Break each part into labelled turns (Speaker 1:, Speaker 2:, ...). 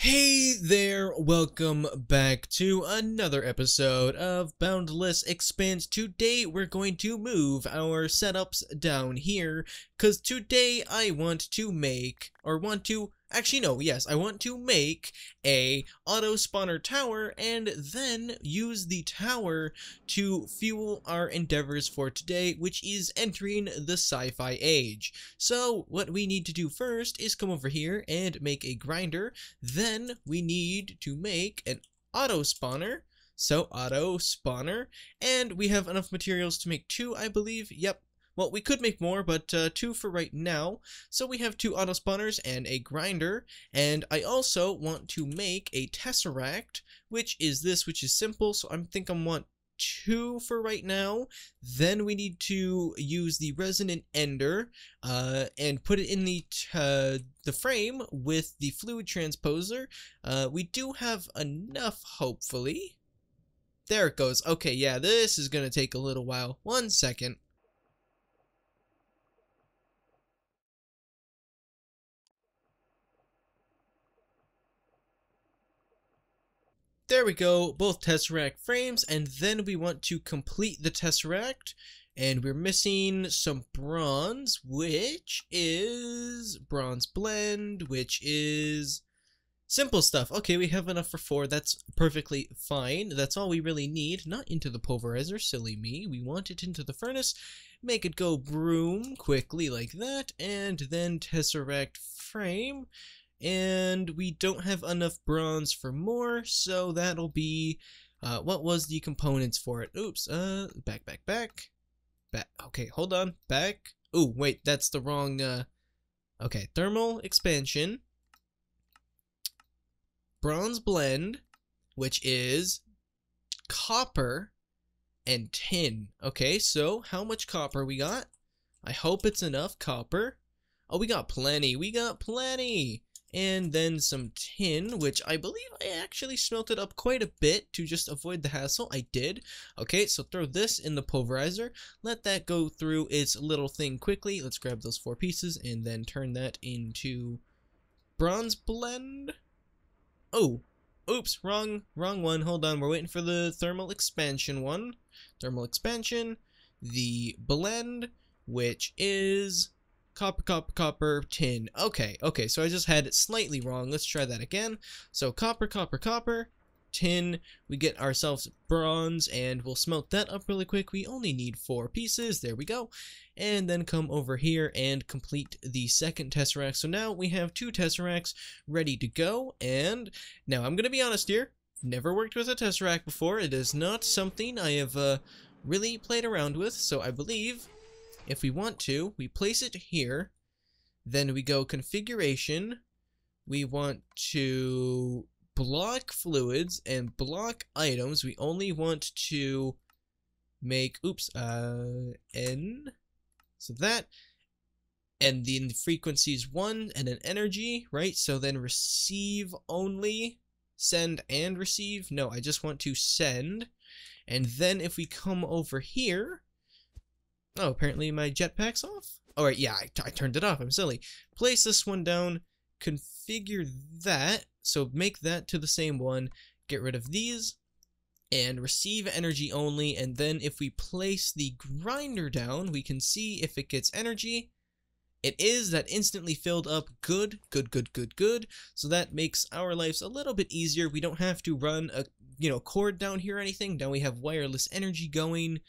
Speaker 1: Hey there, welcome back to another episode of Boundless Expanse. Today we're going to move our setups down here, because today I want to make, or want to Actually, no, yes, I want to make a auto spawner tower and then use the tower to fuel our endeavors for today, which is entering the sci-fi age. So, what we need to do first is come over here and make a grinder. Then we need to make an auto spawner. So, auto spawner. And we have enough materials to make two, I believe. Yep, well, we could make more, but uh, two for right now. So we have two auto spawners and a grinder, and I also want to make a tesseract, which is this, which is simple. So I think I want two for right now. Then we need to use the resonant ender uh, and put it in the uh, the frame with the fluid transposer. Uh, we do have enough, hopefully. There it goes. Okay, yeah, this is going to take a little while. One second. There we go, both Tesseract frames, and then we want to complete the Tesseract, and we're missing some bronze, which is bronze blend, which is simple stuff. Okay, we have enough for four, that's perfectly fine. That's all we really need, not into the pulverizer, silly me. We want it into the furnace, make it go broom quickly like that, and then Tesseract frame, and we don't have enough bronze for more, so that'll be, uh, what was the components for it? Oops, uh, back, back, back, back, okay, hold on, back, oh, wait, that's the wrong, uh, okay, thermal expansion, bronze blend, which is copper and tin, okay, so how much copper we got? I hope it's enough copper. Oh, we got plenty. We got plenty and then some tin, which I believe I actually smelted up quite a bit to just avoid the hassle. I did. Okay, so throw this in the pulverizer. Let that go through its little thing quickly. Let's grab those four pieces and then turn that into bronze blend. Oh, oops, wrong, wrong one. Hold on, we're waiting for the thermal expansion one. Thermal expansion, the blend, which is Copper, copper, copper, tin. Okay, okay, so I just had it slightly wrong. Let's try that again. So copper, copper, copper, tin. We get ourselves bronze, and we'll smelt that up really quick. We only need four pieces. There we go. And then come over here and complete the second Tesseract. So now we have two Tesseracts ready to go. And now I'm going to be honest here. Never worked with a Tesseract before. It is not something I have uh, really played around with. So I believe if we want to, we place it here, then we go configuration, we want to block fluids and block items. We only want to make, oops, uh, N, so that, and then the frequency is 1, and then energy, right? So then receive only, send and receive. No, I just want to send. And then if we come over here, Oh, apparently my jetpack's off? Alright, yeah, I, I turned it off. I'm silly. Place this one down, configure that, so make that to the same one, get rid of these, and receive energy only, and then if we place the grinder down, we can see if it gets energy. It is that instantly filled up good, good, good, good, good, so that makes our lives a little bit easier. We don't have to run a, you know, cord down here or anything. Now we have wireless energy going,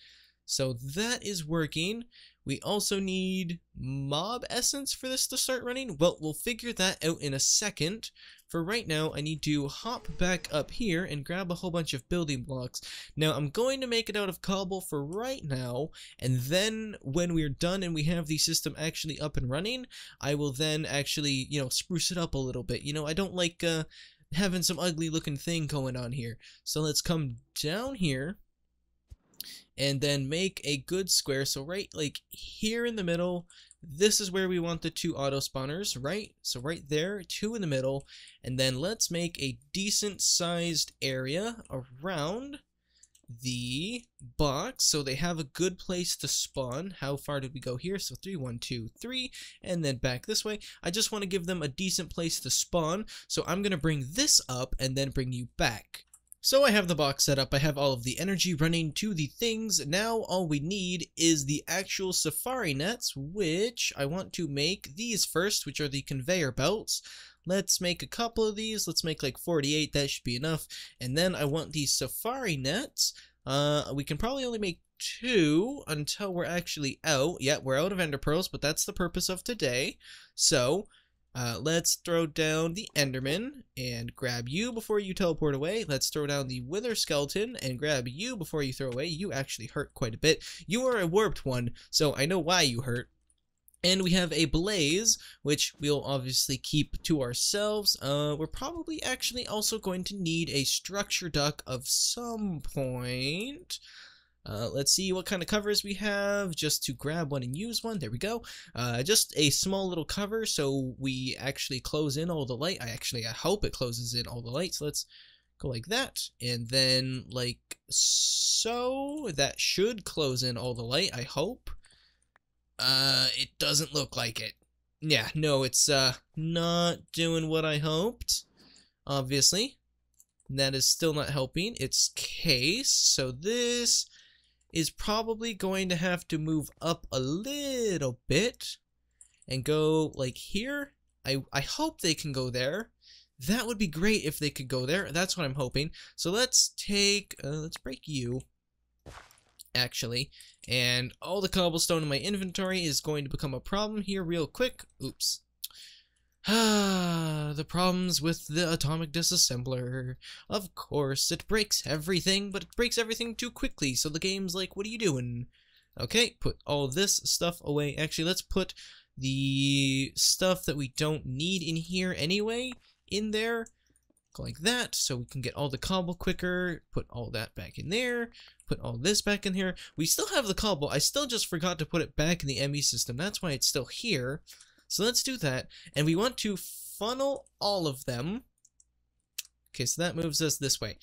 Speaker 1: so that is working. We also need mob essence for this to start running. Well, we'll figure that out in a second. For right now, I need to hop back up here and grab a whole bunch of building blocks. Now, I'm going to make it out of cobble for right now, and then when we're done and we have the system actually up and running, I will then actually, you know, spruce it up a little bit. You know, I don't like uh, having some ugly looking thing going on here. So let's come down here and then make a good square. So right like here in the middle, this is where we want the two auto spawners, right? So right there, two in the middle, and then let's make a decent sized area around the box so they have a good place to spawn. How far did we go here? So three, one, two, three, and then back this way. I just want to give them a decent place to spawn, so I'm going to bring this up and then bring you back. So I have the box set up, I have all of the energy running to the things, now all we need is the actual safari nets, which I want to make these first, which are the conveyor belts. Let's make a couple of these, let's make like 48, that should be enough, and then I want these safari nets, uh, we can probably only make two until we're actually out. Yeah, we're out of ender pearls, but that's the purpose of today. So, uh, let's throw down the Enderman and grab you before you teleport away. Let's throw down the Wither Skeleton and grab you before you throw away. You actually hurt quite a bit. You are a warped one, so I know why you hurt. And we have a Blaze, which we'll obviously keep to ourselves. Uh, we're probably actually also going to need a Structure Duct of some point. Uh, let's see what kind of covers we have, just to grab one and use one. There we go. Uh, just a small little cover, so we actually close in all the light. I actually, I hope it closes in all the light. So let's go like that, and then like so. That should close in all the light, I hope. Uh, it doesn't look like it. Yeah, no, it's uh not doing what I hoped, obviously. That is still not helping. It's case, so this is probably going to have to move up a little bit and go like here. I, I hope they can go there. That would be great if they could go there. That's what I'm hoping. So let's take, uh, let's break you, actually. And all the cobblestone in my inventory is going to become a problem here real quick. Oops. Ah, the problems with the atomic disassembler. Of course, it breaks everything, but it breaks everything too quickly, so the game's like, what are you doing? Okay, put all this stuff away. Actually, let's put the stuff that we don't need in here anyway in there. Like that, so we can get all the cobble quicker. Put all that back in there. Put all this back in here. We still have the cobble. I still just forgot to put it back in the ME system. That's why it's still here. So let's do that. And we want to funnel all of them. Okay, so that moves us this way.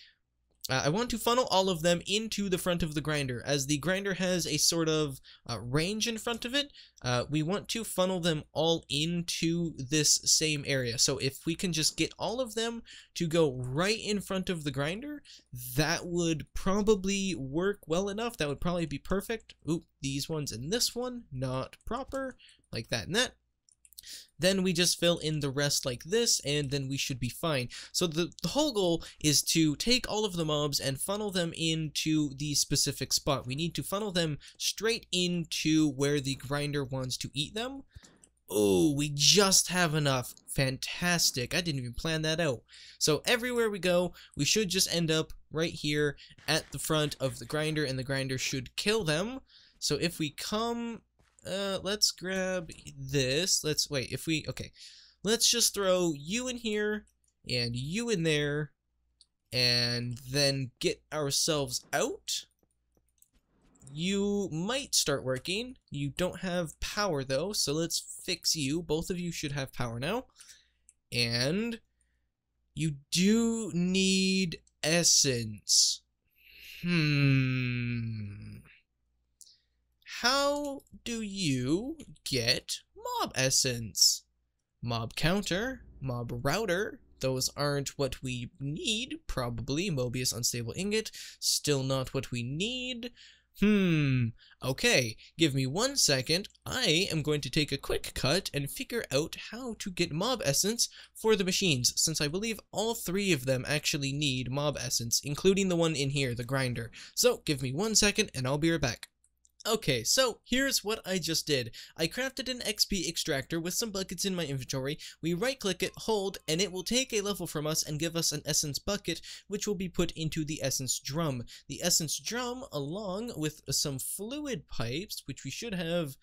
Speaker 1: Uh, I want to funnel all of them into the front of the grinder. As the grinder has a sort of uh, range in front of it, uh, we want to funnel them all into this same area. So if we can just get all of them to go right in front of the grinder, that would probably work well enough. That would probably be perfect. Oop, these ones and this one, not proper, like that and that. Then we just fill in the rest like this, and then we should be fine. So the, the whole goal is to take all of the mobs and funnel them into the specific spot. We need to funnel them straight into where the grinder wants to eat them. Oh, we just have enough. Fantastic. I didn't even plan that out. So everywhere we go, we should just end up right here at the front of the grinder, and the grinder should kill them. So if we come uh, let's grab this. Let's, wait, if we, okay. Let's just throw you in here and you in there and then get ourselves out. You might start working. You don't have power though, so let's fix you. Both of you should have power now. And you do need essence. Hmm how do you get mob essence? Mob counter, mob router, those aren't what we need, probably. Mobius unstable ingot, still not what we need. Hmm, okay, give me one second. I am going to take a quick cut and figure out how to get mob essence for the machines, since I believe all three of them actually need mob essence, including the one in here, the grinder. So, give me one second and I'll be right back. Okay, so here's what I just did. I crafted an XP extractor with some buckets in my inventory. We right click it, hold, and it will take a level from us and give us an essence bucket, which will be put into the essence drum. The essence drum, along with some fluid pipes, which we should have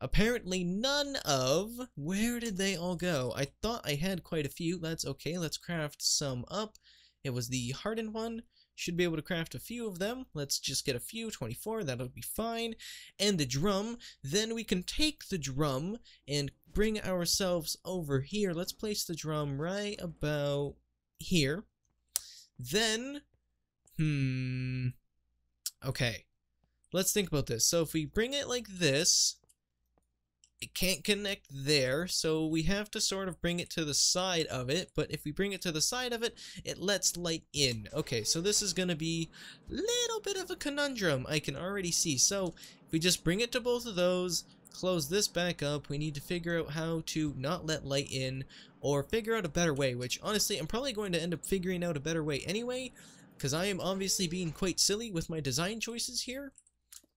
Speaker 1: apparently none of. Where did they all go? I thought I had quite a few. That's okay. Let's craft some up. It was the hardened one. Should be able to craft a few of them. Let's just get a few, 24, that'll be fine. And the drum, then we can take the drum and bring ourselves over here. Let's place the drum right about here. Then, hmm, Okay. Let's think about this. So if we bring it like this, it can't connect there, so we have to sort of bring it to the side of it, but if we bring it to the side of it, it lets light in. Okay, so this is going to be a little bit of a conundrum, I can already see. So if we just bring it to both of those, close this back up, we need to figure out how to not let light in, or figure out a better way, which honestly, I'm probably going to end up figuring out a better way anyway, because I am obviously being quite silly with my design choices here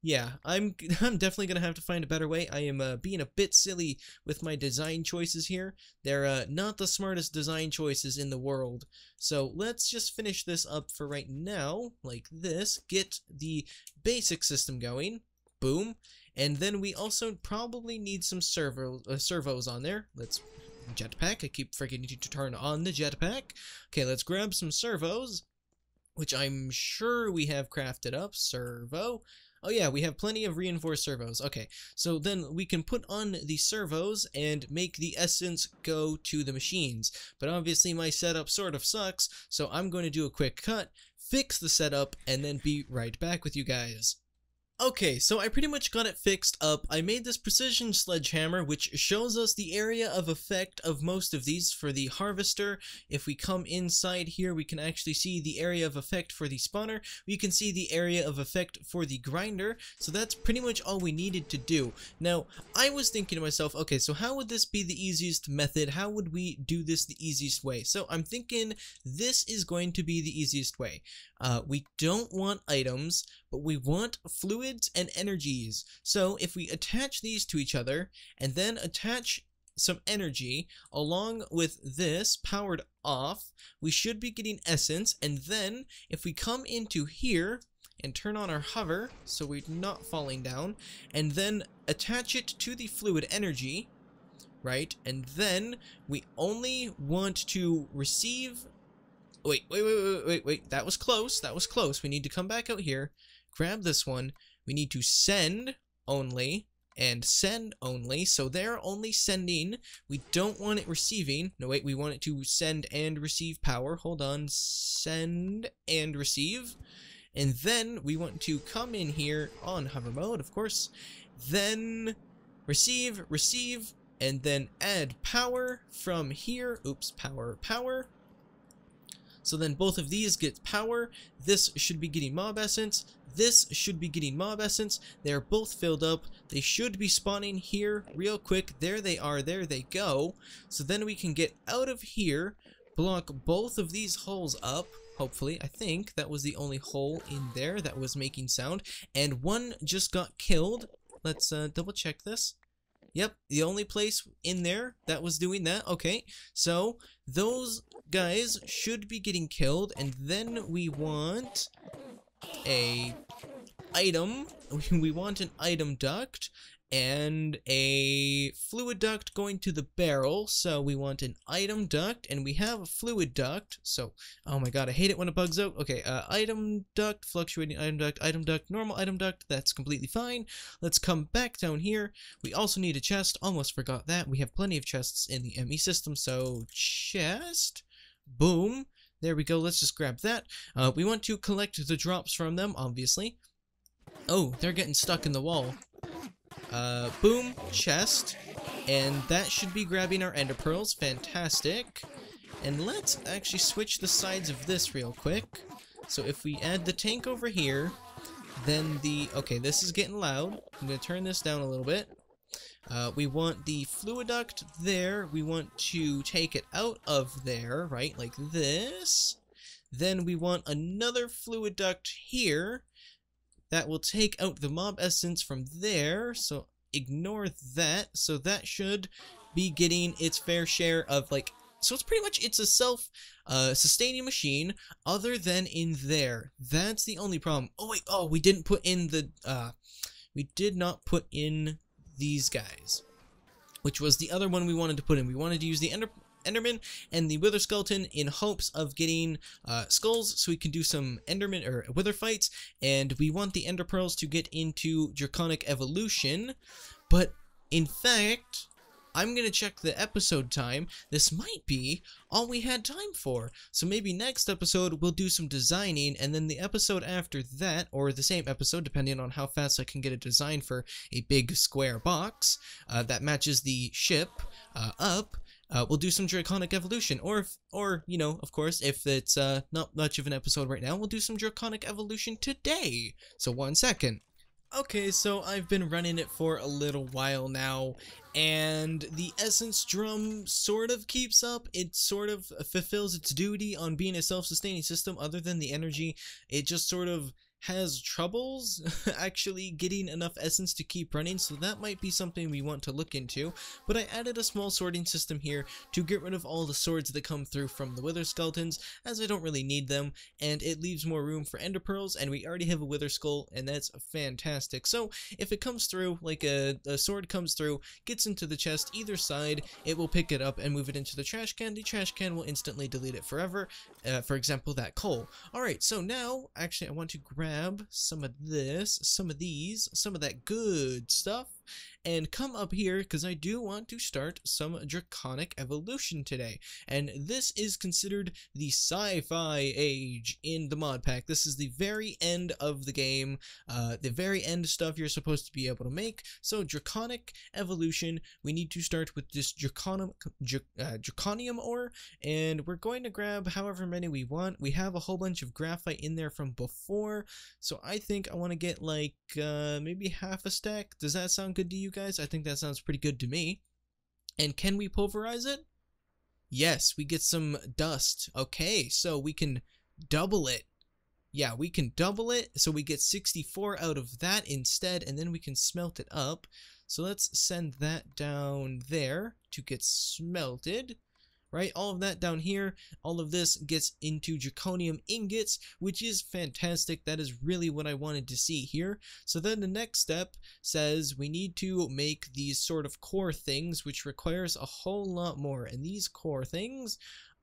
Speaker 1: yeah, I'm I'm definitely gonna have to find a better way. I am uh, being a bit silly with my design choices here. They're uh, not the smartest design choices in the world. So let's just finish this up for right now, like this. Get the basic system going. Boom. And then we also probably need some servo uh, servos on there. Let's jetpack. I keep forgetting to turn on the jetpack. Okay, let's grab some servos, which I'm sure we have crafted up. Servo. Oh yeah, we have plenty of reinforced servos. Okay, so then we can put on the servos and make the essence go to the machines. But obviously my setup sort of sucks, so I'm going to do a quick cut, fix the setup, and then be right back with you guys. Okay, so I pretty much got it fixed up. I made this precision sledgehammer, which shows us the area of effect of most of these for the harvester. If we come inside here, we can actually see the area of effect for the spawner. We can see the area of effect for the grinder. So that's pretty much all we needed to do. Now, I was thinking to myself, okay, so how would this be the easiest method? How would we do this the easiest way? So I'm thinking this is going to be the easiest way. Uh, we don't want items, but we want fluids and energies. So if we attach these to each other and then attach some energy along with this powered off, we should be getting essence. And then if we come into here and turn on our hover so we're not falling down and then attach it to the fluid energy, right? And then we only want to receive Wait, wait, wait, wait, wait, wait. That was close. That was close. We need to come back out here, grab this one. We need to send only and send only. So they're only sending. We don't want it receiving. No, wait, we want it to send and receive power. Hold on. Send and receive. And then we want to come in here on hover mode, of course. Then receive, receive, and then add power from here. Oops, power, power. So then both of these get power. This should be getting mob essence. This should be getting mob essence. They're both filled up. They should be spawning here real quick. There they are. There they go. So then we can get out of here, block both of these holes up hopefully. I think that was the only hole in there that was making sound. And one just got killed. Let's uh, double check this. Yep, the only place in there that was doing that. Okay, so those guys should be getting killed, and then we want a item. We want an item duct, and a fluid duct going to the barrel. So we want an item duct, and we have a fluid duct. So, oh my god, I hate it when it bugs out. Okay, uh, item duct, fluctuating item duct, item duct, normal item duct. That's completely fine. Let's come back down here. We also need a chest. Almost forgot that. We have plenty of chests in the ME system. So, chest. Boom. There we go. Let's just grab that. Uh, we want to collect the drops from them, obviously. Oh, they're getting stuck in the wall. Uh, boom, chest. And that should be grabbing our ender pearls. Fantastic. And let's actually switch the sides of this real quick. So if we add the tank over here, then the... Okay, this is getting loud. I'm going to turn this down a little bit. Uh, we want the fluid duct there. We want to take it out of there, right? Like this. Then we want another fluid duct here that will take out the mob essence from there, so ignore that. So that should be getting its fair share of, like, so it's pretty much, it's a self-sustaining uh, machine, other than in there. That's the only problem. Oh, wait, oh, we didn't put in the, uh, we did not put in these guys, which was the other one we wanted to put in. We wanted to use the Ender Enderman and the Wither Skeleton in hopes of getting uh, skulls so we can do some Enderman or Wither fights. And we want the Ender Pearls to get into Draconic Evolution. But in fact, I'm gonna check the episode time. This might be all we had time for. So maybe next episode we'll do some designing, and then the episode after that, or the same episode, depending on how fast I can get a design for a big square box uh, that matches the ship uh, up. Uh, we'll do some draconic evolution, or if, or you know, of course, if it's uh, not much of an episode right now, we'll do some draconic evolution today. So one second. Okay, so I've been running it for a little while now, and the Essence Drum sort of keeps up. It sort of fulfills its duty on being a self-sustaining system other than the energy. It just sort of has troubles actually getting enough essence to keep running so that might be something we want to look into. But I added a small sorting system here to get rid of all the swords that come through from the wither skeletons as I don't really need them and it leaves more room for ender pearls and we already have a wither skull and that's fantastic. So if it comes through like a, a sword comes through gets into the chest either side it will pick it up and move it into the trash can. The trash can will instantly delete it forever uh, for example that coal. Alright so now actually I want to grab grab some of this, some of these, some of that good stuff, and come up here because I do want to start some Draconic Evolution today. And this is considered the sci-fi age in the mod pack. This is the very end of the game, uh, the very end stuff you're supposed to be able to make. So Draconic Evolution, we need to start with this Draconium, uh, Draconium ore, and we're going to grab however many we want. We have a whole bunch of graphite in there from before, so I think I want to get like uh, maybe half a stack. Does that sound good to you guys? I think that sounds pretty good to me. And can we pulverize it? Yes, we get some dust. Okay, so we can double it. Yeah, we can double it, so we get 64 out of that instead, and then we can smelt it up. So let's send that down there to get smelted right? All of that down here, all of this gets into draconium ingots, which is fantastic. That is really what I wanted to see here. So then the next step says we need to make these sort of core things, which requires a whole lot more. And these core things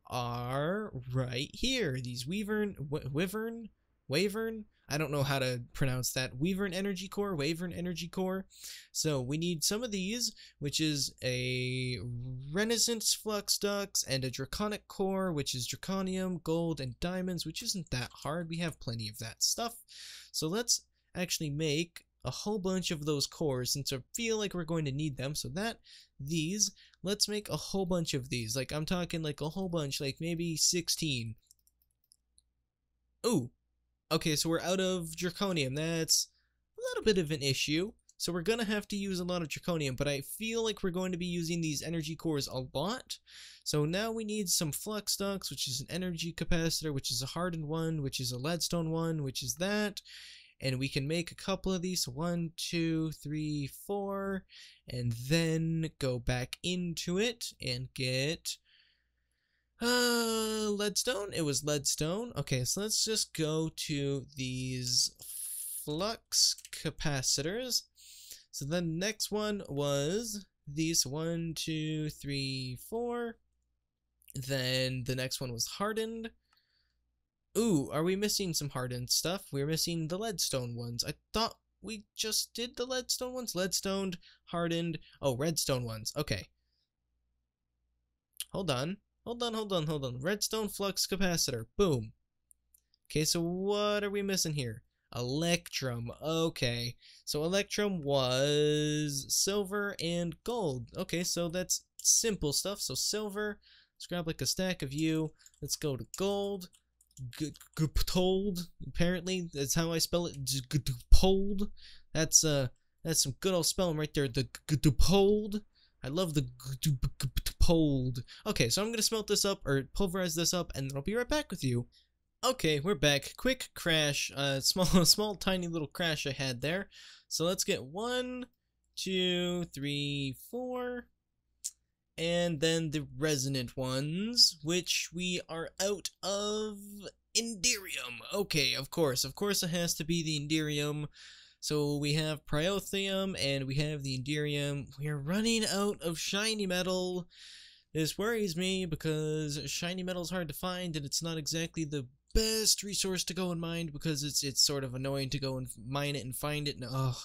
Speaker 1: are right here. These Weavern, Wyvern, Wavern, I don't know how to pronounce that. Weavern Energy Core, Wavern Energy Core. So we need some of these, which is a Resonant Flux Ducts and a Draconic Core, which is Draconium, Gold, and Diamonds, which isn't that hard. We have plenty of that stuff. So let's actually make a whole bunch of those cores since I feel like we're going to need them. So that, these, let's make a whole bunch of these. Like I'm talking like a whole bunch, like maybe 16. Ooh, Okay, so we're out of Draconium. That's a little bit of an issue. So we're going to have to use a lot of Draconium, but I feel like we're going to be using these energy cores a lot. So now we need some Flux Ducts, which is an energy capacitor, which is a hardened one, which is a leadstone one, which is that. And we can make a couple of these. One, two, three, four. And then go back into it and get uh, leadstone? It was leadstone. Okay, so let's just go to these flux capacitors. So the next one was these one, two, three, four. Then the next one was hardened. Ooh, are we missing some hardened stuff? We're missing the leadstone ones. I thought we just did the leadstone ones. Leadstoned, hardened. Oh, redstone ones. Okay. Hold on. Hold on, hold on, hold on. Redstone flux capacitor. Boom. Okay, so what are we missing here? Electrum. Okay. So Electrum was silver and gold. Okay, so that's simple stuff. So silver. Let's grab like a stack of you. Let's go to gold. Told. Apparently, that's how I spell it. Pold. That's uh, that's some good old spelling right there. The Pold. I love the cold. Okay, so I'm gonna smelt this up or pulverize this up, and then I'll be right back with you. Okay, we're back. Quick crash. Uh, small, small, tiny little crash I had there. So let's get one, two, three, four, and then the resonant ones, which we are out of Enderium. Okay, of course, of course it has to be the Enderium. So we have Pyrotheum and we have the Enderium. We're running out of shiny metal. This worries me because shiny metal is hard to find and it's not exactly the best resource to go and mine because it's it's sort of annoying to go and mine it and find it and oh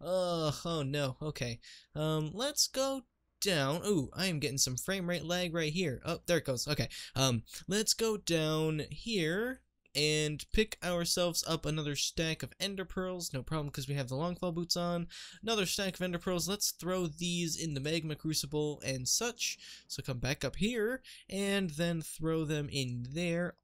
Speaker 1: oh oh no okay um let's go down. Ooh, I am getting some frame rate lag right here. Oh, there it goes. Okay. Um, let's go down here and pick ourselves up another stack of ender pearls. No problem because we have the longfall boots on. Another stack of ender pearls. Let's throw these in the magma crucible and such. So come back up here and then throw them in there.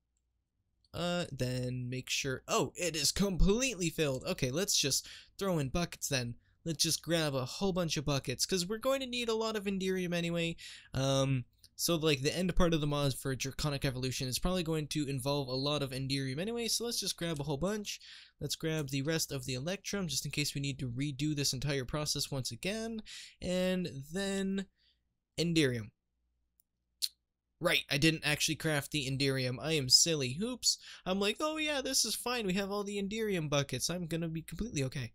Speaker 1: Uh, then make sure. Oh, it is completely filled. Okay, let's just throw in buckets then. Let's just grab a whole bunch of buckets because we're going to need a lot of Enderium anyway. Um, so like the end part of the mod for Draconic Evolution is probably going to involve a lot of Enderium anyway, so let's just grab a whole bunch. Let's grab the rest of the Electrum just in case we need to redo this entire process once again. And then Enderium. Right, I didn't actually craft the Enderium. I am silly. Hoops. I'm like, oh yeah, this is fine. We have all the Enderium buckets. I'm gonna be completely okay.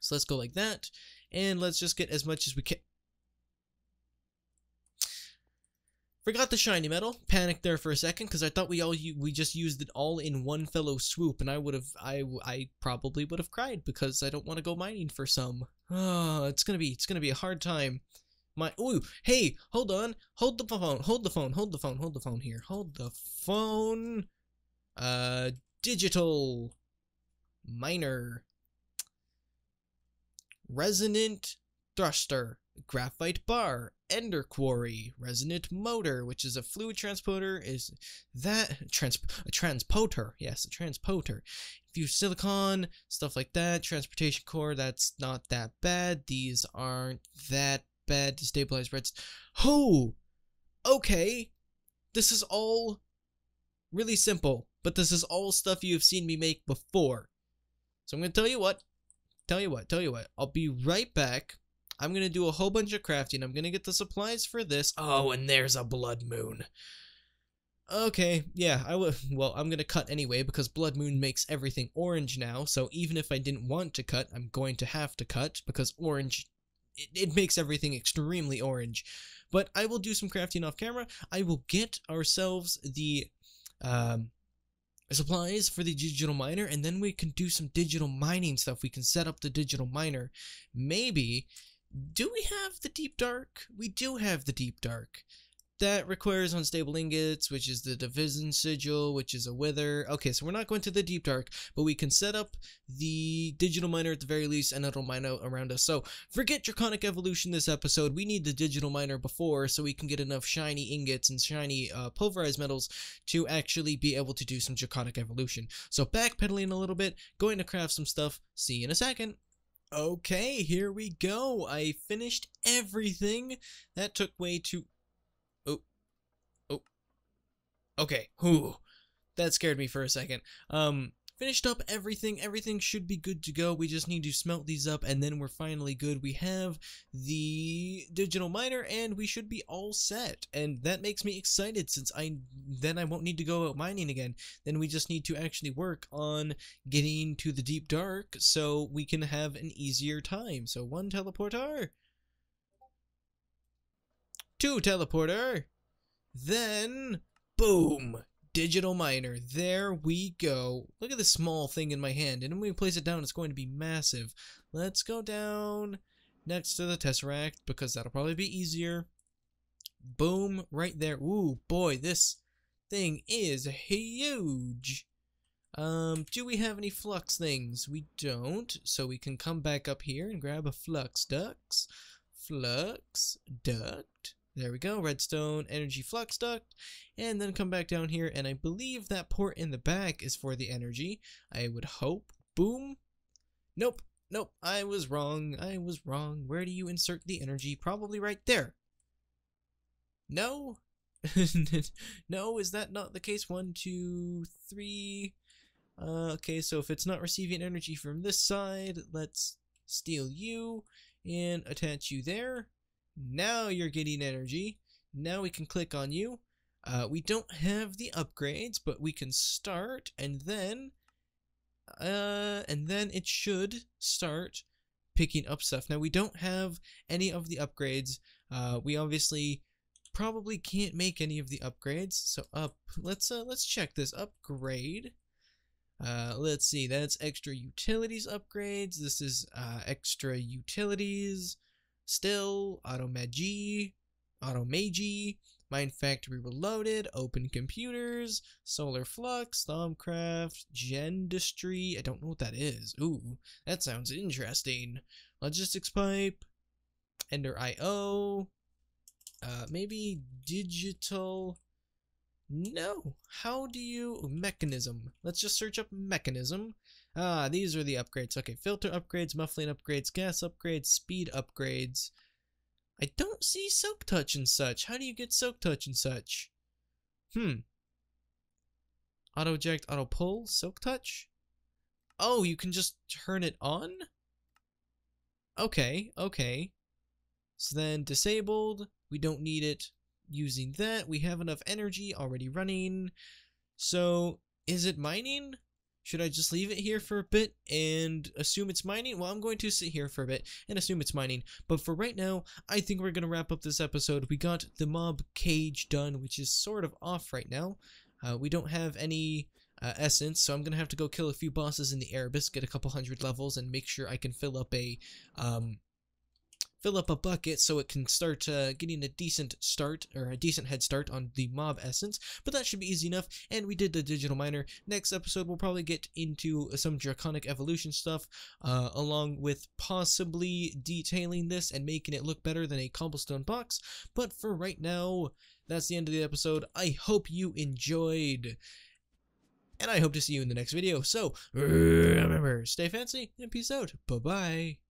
Speaker 1: So let's go like that. And let's just get as much as we can. Forgot the shiny metal. Panicked there for a second because I thought we all we just used it all in one fellow swoop, and I would have I I probably would have cried because I don't want to go mining for some. Oh, it's gonna be it's gonna be a hard time. My ooh hey hold on hold the phone hold the phone hold the phone hold the phone here hold the phone. Uh, digital miner resonant thruster graphite bar, ender quarry, resonant motor, which is a fluid transporter, is that trans a transporter? Yes, a transporter. Fused silicon, stuff like that. Transportation core, that's not that bad. These aren't that bad. Destabilized reds. Oh, okay. This is all really simple, but this is all stuff you have seen me make before. So I'm gonna tell you what. Tell you what. Tell you what. I'll be right back I'm going to do a whole bunch of crafting. I'm going to get the supplies for this. Oh, and there's a blood moon. Okay, yeah, I will. Well, I'm gonna cut anyway because Blood Moon makes everything orange now. So even if I didn't want to cut, I'm going to have to cut because orange, it, it makes everything extremely orange. But I will do some crafting off camera. I will get ourselves the um, supplies for the digital miner, and then we can do some digital mining stuff. We can set up the digital miner. Maybe do we have the deep dark? We do have the deep dark. That requires unstable ingots, which is the division sigil, which is a wither. Okay, so we're not going to the deep dark, but we can set up the digital miner at the very least, and it'll mine out around us. So forget draconic evolution this episode. We need the digital miner before, so we can get enough shiny ingots and shiny uh, pulverized metals to actually be able to do some draconic evolution. So backpedaling a little bit, going to craft some stuff. See you in a second. Okay, here we go. I finished everything. That took way too... Oh. Oh. Okay. Whew. That scared me for a second. Um, finished up everything. Everything should be good to go. We just need to smelt these up and then we're finally good. We have the digital miner and we should be all set. And that makes me excited since I then I won't need to go out mining again. Then we just need to actually work on getting to the deep dark so we can have an easier time. So one teleporter. Two teleporter. Then boom digital miner. There we go. Look at this small thing in my hand. And when we place it down, it's going to be massive. Let's go down next to the Tesseract because that'll probably be easier. Boom, right there. Ooh, boy, this thing is huge. Um, do we have any flux things? We don't, so we can come back up here and grab a flux ducts. Flux duct. There we go, redstone energy flux duct, and then come back down here, and I believe that port in the back is for the energy. I would hope. Boom. Nope, nope, I was wrong, I was wrong. Where do you insert the energy? Probably right there. No? no, is that not the case? One, two, three. Uh, okay, so if it's not receiving energy from this side, let's steal you and attach you there. Now you're getting energy. Now we can click on you. Uh, we don't have the upgrades, but we can start and then, uh, and then it should start picking up stuff. Now we don't have any of the upgrades. Uh, we obviously probably can't make any of the upgrades. So up, let's uh, let's check this upgrade. Uh, let's see, that's extra utilities upgrades. This is uh, extra utilities. Still, Automagy, Auto Magi, MineFactory Reloaded, Open Computers, Solar Flux, Thaumcraft, Gendustry. I don't know what that is. Ooh, that sounds interesting. Logistics Pipe, Ender IO, uh, maybe Digital. No. How do you. Mekanism. Let's just search up Mekanism. Ah, these are the upgrades. Okay, filter upgrades, muffling upgrades, gas upgrades, speed upgrades. I don't see Silk Touch and such. How do you get Silk Touch and such? Hmm. Auto eject, auto pull, Silk Touch? Oh, you can just turn it on? Okay, okay. So then disabled, we don't need it using that. We have enough energy already running. So is it mining? Should I just leave it here for a bit and assume it's mining? Well, I'm going to sit here for a bit and assume it's mining. But for right now, I think we're going to wrap up this episode. We got the mob cage done, which is sort of off right now. Uh, we don't have any uh, essence, so I'm going to have to go kill a few bosses in the Erebus, get a couple hundred levels, and make sure I can fill up a um, fill up a bucket so it can start uh, getting a decent start or a decent head start on the mob essence but that should be easy enough and we did the digital miner next episode we'll probably get into some draconic evolution stuff uh, along with possibly detailing this and making it look better than a cobblestone box but for right now that's the end of the episode i hope you enjoyed and I hope to see you in the next video. So, remember, stay fancy and peace out. Bye-bye.